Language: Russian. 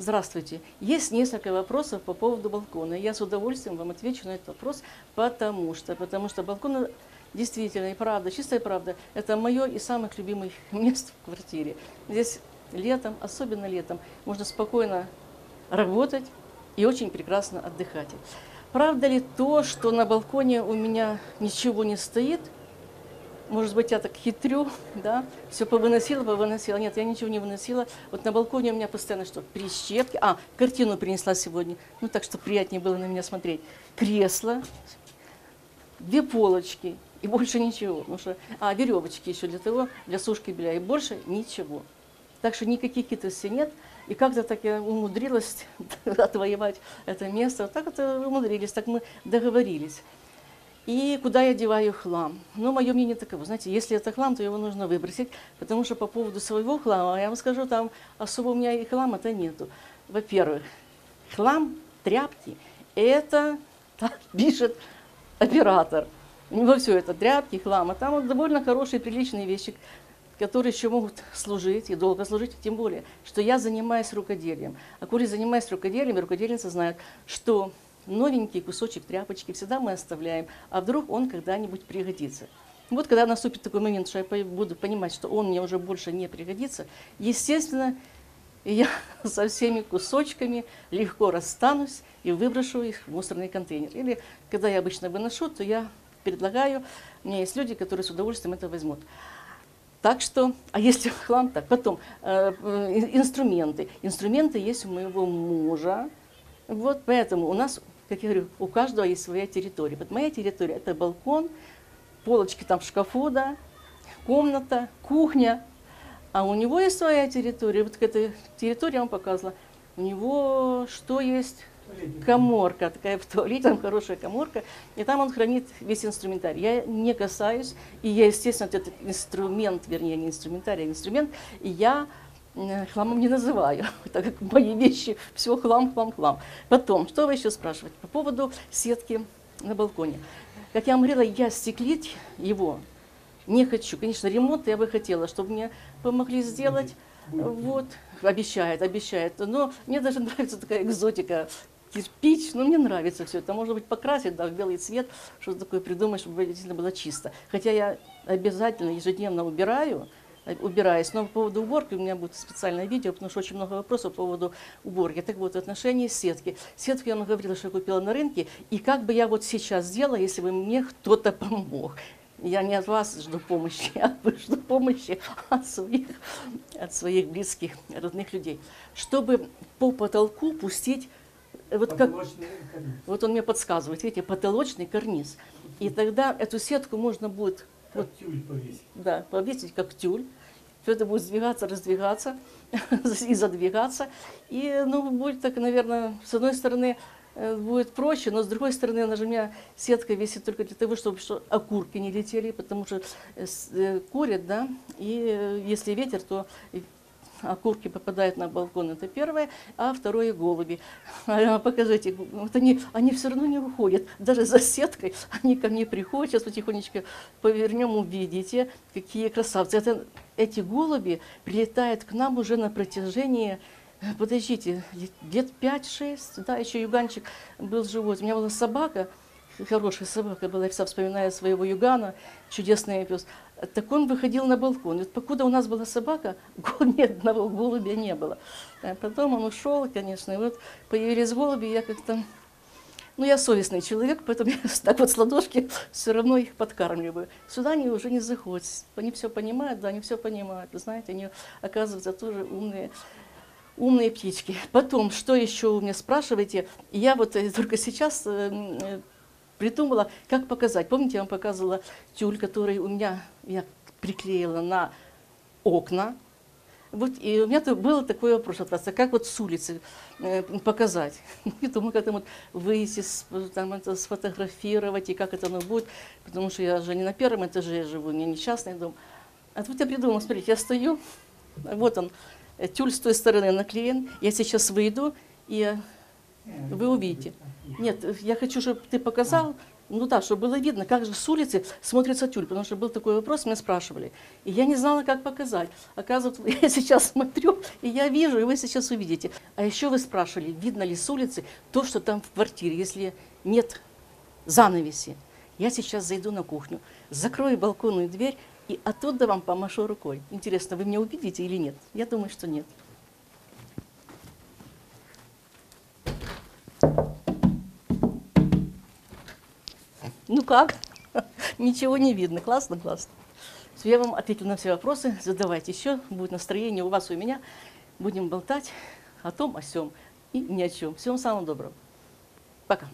Здравствуйте. Есть несколько вопросов по поводу балкона. Я с удовольствием вам отвечу на этот вопрос, потому что, потому что балкон действительно и правда, чистая правда, это мое и самых любимых мест в квартире. Здесь летом, особенно летом, можно спокойно работать и очень прекрасно отдыхать. Правда ли то, что на балконе у меня ничего не стоит – может быть, я так хитрю, да, все повыносила, повыносила. Нет, я ничего не выносила. Вот на балконе у меня постоянно что, прищепки. А, картину принесла сегодня, ну так, что приятнее было на меня смотреть. Кресло, две полочки и больше ничего. Потому что, а, веревочки еще для того, для сушки белья, и больше ничего. Так что никаких хитростей нет. И как-то так я умудрилась отвоевать это место. Вот так это умудрились, так мы договорились. И куда я деваю хлам? Ну, мое мнение таково. Знаете, если это хлам, то его нужно выбросить, потому что по поводу своего хлама, я вам скажу, там особо у меня и хлама-то нету. Во-первых, хлам, тряпки, это так пишет оператор. Него все это тряпки, хлам, а там вот довольно хорошие, приличные вещи, которые еще могут служить и долго служить, тем более, что я занимаюсь рукоделием. А коли занимаюсь рукоделием, рукодельницы знают, что новенький кусочек тряпочки всегда мы оставляем, а вдруг он когда-нибудь пригодится. Вот когда наступит такой момент, что я буду понимать, что он мне уже больше не пригодится, естественно, я со всеми кусочками легко расстанусь и выброшу их в мусорный контейнер. Или когда я обычно выношу, то я предлагаю, у меня есть люди, которые с удовольствием это возьмут. Так что, а если хлам, так, потом, э, э, инструменты. Инструменты есть у моего мужа, вот поэтому у нас как я говорю, у каждого есть своя территория. Вот моя территория – это балкон, полочки там в шкафу, да, комната, кухня. А у него есть своя территория. Вот к этой территории я вам показывала. У него что есть? Коморка, такая в туалете, там хорошая коморка, и там он хранит весь инструментарий. Я не касаюсь, и я, естественно, этот инструмент, вернее, не инструментарий, а инструмент, и я хламом не называю, так как мои вещи, все хлам, хлам, хлам. Потом, что вы еще спрашиваете? По поводу сетки на балконе. Как я вам говорила, я стеклить его не хочу. Конечно, ремонт я бы хотела, чтобы мне помогли сделать. Вот, обещает, обещает. Но мне даже нравится такая экзотика, кирпич, но мне нравится все это. Может быть, покрасить да, в белый цвет, что-то такое придумать, чтобы действительно было чисто. Хотя я обязательно ежедневно убираю, убираюсь. Но по поводу уборки у меня будет специальное видео, потому что очень много вопросов по поводу уборки. Так вот, в отношении сетки. Сетку я вам говорила, что я купила на рынке, и как бы я вот сейчас сделала, если бы мне кто-то помог. Я не от вас жду помощи, а жду помощи от своих, от своих близких, родных людей. Чтобы по потолку пустить вот, как, вот он мне подсказывает, видите, потолочный карниз. И тогда эту сетку можно будет как вот, тюль повесить. Да, повесить как тюль все это будет сдвигаться, раздвигаться и задвигаться. И, ну, будет так, наверное, с одной стороны, э, будет проще, но с другой стороны, она же у меня сетка висит только для того, чтобы что, окурки не летели, потому что э, э, курят, да, и если ветер, то окурки попадают на балкон, это первое, а второе голуби. Покажите, вот они, они все равно не уходят, даже за сеткой они ко мне приходят, сейчас потихонечку повернем, увидите, какие красавцы. Это, эти голуби прилетают к нам уже на протяжении подождите, лет 5-6, да, еще юганчик был живой. У меня была собака, хорошая собака была, я вся вспоминаю своего югана, чудесный пес. Так он выходил на балкон. Вот покуда у нас была собака, ни одного голубя не было. А потом он ушел, конечно, и вот появились голуби, я как-то... Ну, я совестный человек, поэтому я так вот с ладошки все равно их подкармливаю. Сюда они уже не заходят. Они все понимают, да, они все понимают. Вы знаете, они, оказывается, тоже умные умные птички. Потом, что еще вы меня спрашиваете? Я вот э, только сейчас э, придумала, как показать. Помните, я вам показывала тюль, который у меня я приклеила на окна. Вот, и у меня был такой вопрос от вас, а как вот с улицы э, показать? И думаю, как там вот выйти, там это сфотографировать, и как это оно будет, потому что я же не на первом этаже живу, у меня не частный дом. А тут я придумала, смотрите, я стою, вот он, э, тюль с той стороны наклеен, я сейчас выйду, и вы увидите. Нет, я хочу, чтобы ты показал, Ну да, чтобы было видно, как же с улицы смотрится тюль, потому что был такой вопрос, меня спрашивали. И я не знала, как показать. Оказывается, я сейчас смотрю, и я вижу, и вы сейчас увидите. А еще вы спрашивали, видно ли с улицы то, что там в квартире, если нет занавеси. Я сейчас зайду на кухню, закрою балконную дверь и оттуда вам помашу рукой. Интересно, вы меня увидите или нет? Я думаю, что нет. Ну как? Ничего не видно. Классно, классно. Я вам ответила на все вопросы. Задавайте еще. Будет настроение у вас у меня. Будем болтать о том, о сем и ни о чем. Всего самого доброго. Пока.